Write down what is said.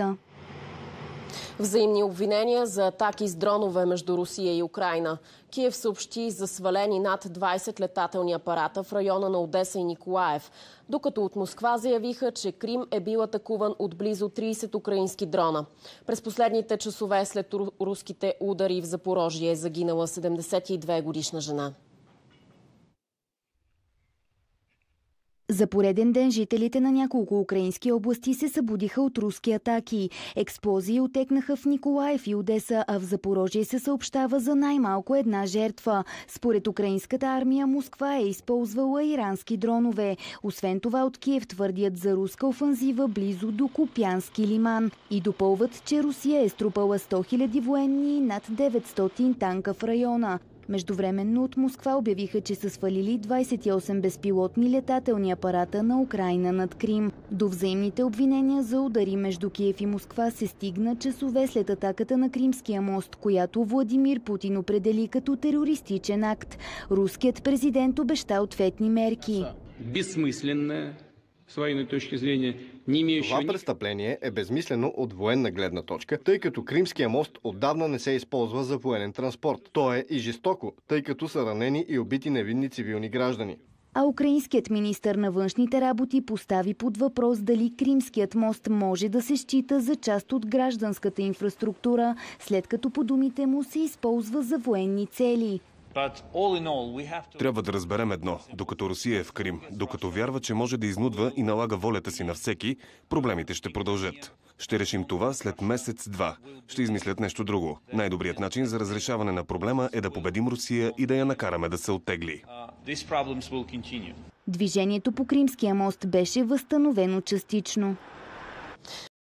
среща. Взаимни обвинения за атаки с дронове между Русия и Украина. Киев съобщи за свалени над 20 летателни апарата в района на Одеса и Николаев, докато от Москва заявиха, че Крим е бил атакуван от близо 30 украински дрона. През последните часове след руските удари в Запорожие е загинала 72 годишна жена. За пореден ден жителите на няколко украински области се събудиха от руски атаки. Експлозии отекнаха в Николаев и Одеса, а в Запорожие се съобщава за най-малко една жертва. Според украинската армия Москва е използвала ирански дронове. Освен това от Киев твърдят за руска офанзива близо до Купянски лиман. И допълват, че Русия е струпала 100 000 военни и над 900 танка в района. Междувременно от Москва обявиха, че са свалили 28 безпилотни летателни апарата на Украина над Крим. До взаимните обвинения за удари между Киев и Москва се стигна часове след атаката на Кримския мост, която Владимир Путин определи като терористичен акт. Руският президент обеща ответни мерки. Безсмысленная, с военной точки зрения, това престъпление е безмислено от военна гледна точка, тъй като Кримския мост отдавна не се използва за военен транспорт. То е и жестоко, тъй като са ранени и убити невинни цивилни граждани. А украинският министр на външните работи постави под въпрос дали Кримският мост може да се счита за част от гражданската инфраструктура, след като по думите му се използва за военни цели. Трябва да разберем едно. Докато Русия е в Крим, докато вярва, че може да изнудва и налага волята си на всеки, проблемите ще продължат. Ще решим това след месец-два. Ще измислят нещо друго. Най-добрият начин за разрешаване на проблема е да победим Русия и да я накараме да се оттегли. Движението по Кримския мост беше възстановено частично.